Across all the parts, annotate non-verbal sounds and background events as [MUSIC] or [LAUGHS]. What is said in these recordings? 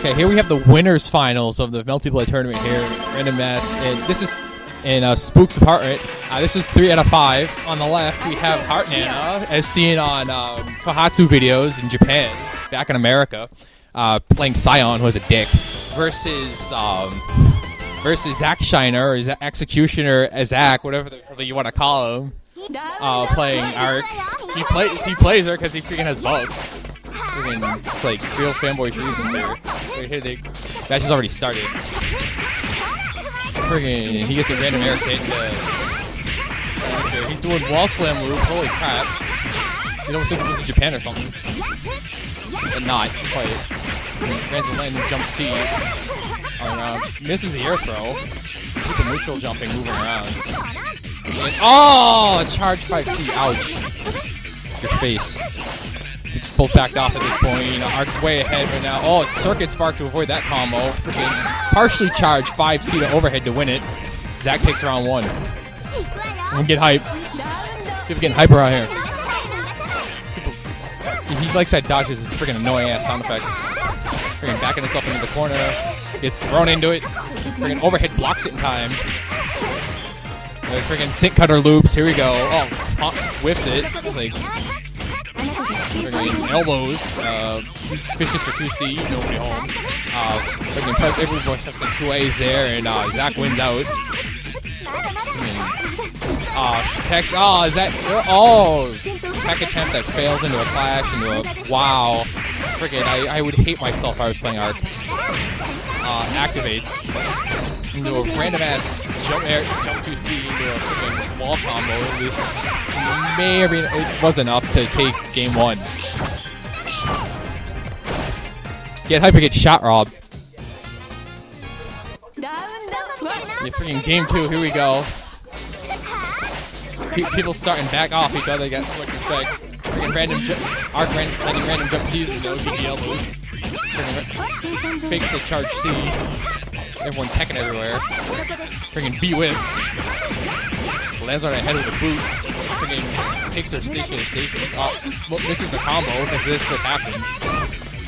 Okay, here we have the winners finals of the multiplayer tournament here, Random Mass, and this is in uh, Spook's apartment. Uh, this is three out of five. On the left, we have HeartNana, as seen on um, Kohatsu videos in Japan, back in America, uh, playing Sion, who has a dick, versus um, versus XAQshinor, or Zack Executioner, Zach, whatever the hell you want to call him, uh, playing Arc. He plays he plays her because he freaking has bugs. Freaking, it's like real fanboy reasons here. Here, here they, match has already started. Friggin', he gets a random air kick. Uh, he's doing wall slam loop. Holy crap! It almost like this is Japan or something, but not quite. Ransom landing jump C. Around. Misses the air throw. Keep the neutral jumping, moving around. And, oh, charge 5C. Ouch. Your face both backed off at this point. You know, Arc's way ahead right now. Oh, Circuit Spark to avoid that combo. Partially charged 5C to overhead to win it. Zach takes round one. And get hype. People getting hyper out here. People, he likes that dodge his freaking annoying ass sound effect. Freaking backing himself into the corner. Gets thrown into it. Freaking overhead blocks it in time. The freaking sink cutter loops. Here we go. Oh, whiffs it. Like Elbows. Uh, fishes for 2C, nobody home. Uh, friggin' everyone has like 2As there, and uh, Zach wins out. Uh, Tex, oh, is that, oh, tech attempt that fails into a clash, into a, wow. Friggin', I, I would hate myself if I was playing Arc. Uh, activates into a random ass jump air, jump 2C into a freaking wall combo. This may or may it was enough to take game one. Get hyper, get shot, Rob. Yeah, freaking game two, here we go. people starting back off each other, get much respect. Freaking random jump, arc ran letting random jump C's with no GG elbows. Fakes the charge C. Everyone teching everywhere. Freaking B whip. Lands on the head with a boot. Freaking takes their station to station. Oh, well, this is the combo because this is what happens.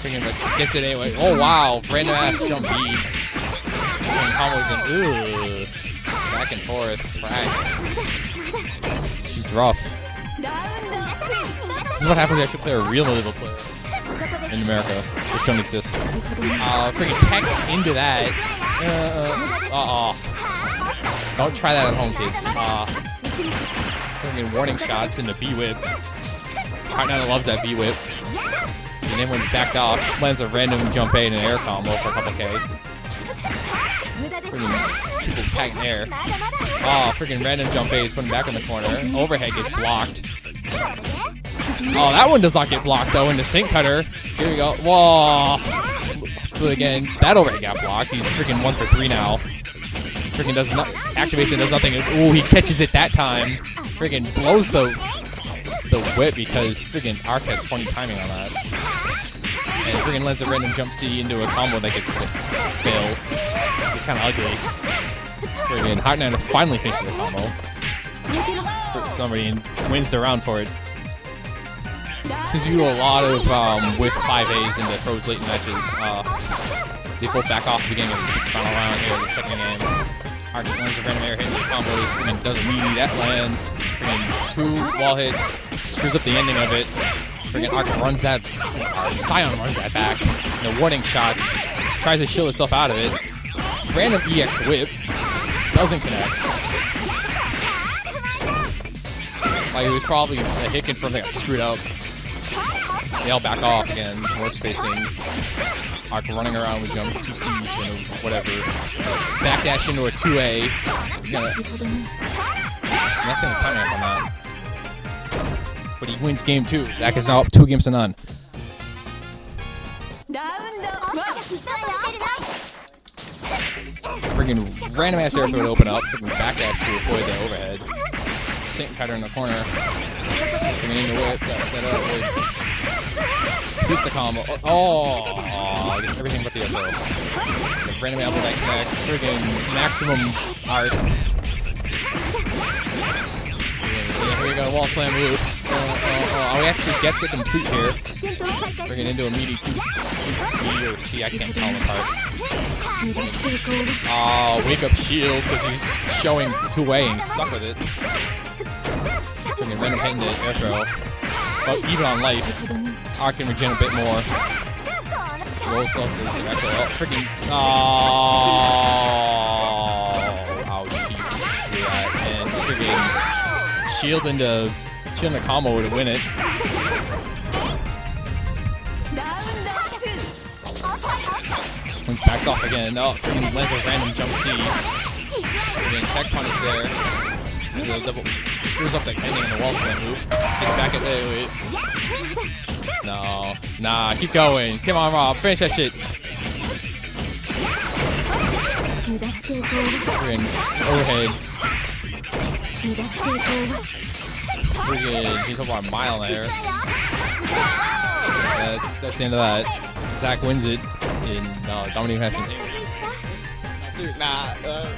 Freaking gets it anyway. Oh wow, random ass jump B. Freaking combos in. Ooh. Back and forth. Right. She's rough. This is what happens when you actually play a real level player in America, which don't exist. Uh, freaking text into that. Uh, uh, uh, Don't try that at home, kids. Uh, freaking warning shots into B-Whip. Heart loves that B-Whip. And everyone's backed off. Lands a random jump A and an air combo for a couple K. Freaking people tagging air. Oh, freaking random jump A is putting back in the corner. Overhead gets blocked. Oh, that one does not get blocked, though, into Sink Cutter. Here we go. Whoa. It again. That already got blocked. He's freaking one for three now. Freaking does not activates it, does nothing. Oh, he catches it that time. Freaking blows the the whip because freaking Arc has funny timing on that. And freaking lands a random jump C into a combo that gets fails. It's kind of ugly. Freaking Heart finally finishes the combo. Somebody wins the round for it. Since you do a lot of um, with 5As into throws late matches, uh, they both back off the beginning of the final round here, the second game. Arc lands a random air hit into combos, freaking does a meaty, that lands, two wall hits, screws up the ending of it. Freaking runs that, uh, Sion runs that back, the warning shots, tries to shield herself out of it. Random EX whip, doesn't connect. Like, it was probably a hit confirm that screwed up. They all back off again, more spacing. Arc running around with jump two C's or whatever. Backdash into a 2A. He's messing the up on that. But he wins game two. Zach is now up two games to none. Freaking random ass air throw to open up. Freaking backdash to avoid the overhead. Sink cutter in the corner. The. That, that Twist the combo. Oh, oh, gets everything but the elbow. The random elbow that connects. Friggin' maximum art. Yeah, here we go, wall slam loops. Uh, oh, oh, he actually gets it complete here. Bringing into a meaty 2 B or C, I can't tell them apart. Oh, wake up shield because he's showing two way and stuck with it. Bringing random hit into air throw. But even on life, Arc can regen a bit more. Roll stuff is actually oh, freaking. Oh, ouch. Yeah, and freaking shield into uh, shield into combo to win it. Once backs off again. Oh, freaking lands a random jump C. Freaking tech punish there. And the double screws up the ending in the wall slam loop. Gets back at wait, wait. No. Nah, keep going. Come on, Rob. Finish that shit. Freaking overhead. Freaking, he's over a mile there. That's that's the end of that. Zach wins it in uh, Dominique Hampton. Nah, uh,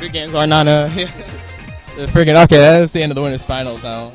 good games are not uh. [LAUGHS] Freaking okay, that's the end of the winners finals now.